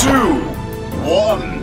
two, one.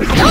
No!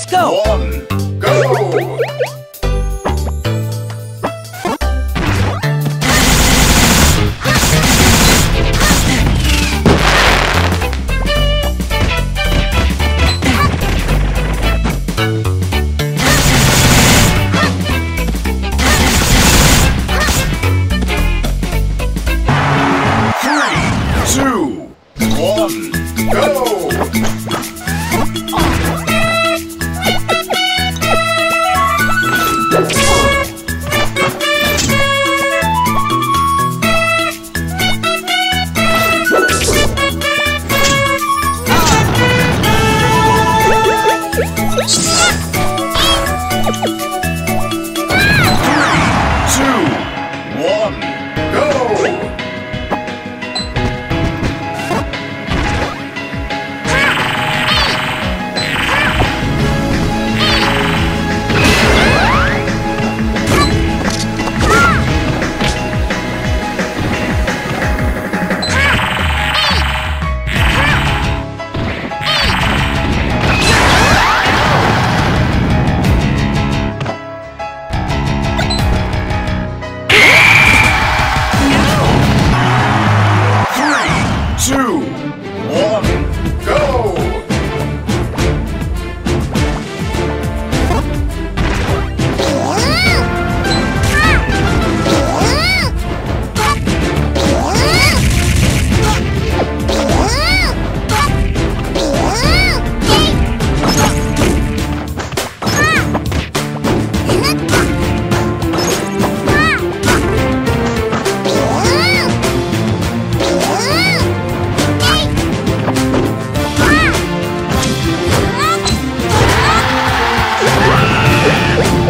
Let's go! One, go! Three, two, one, go!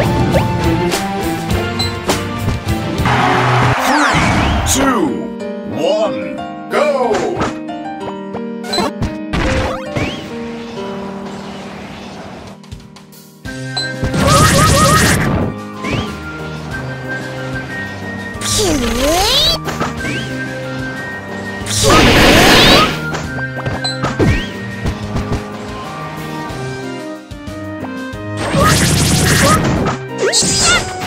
Three, や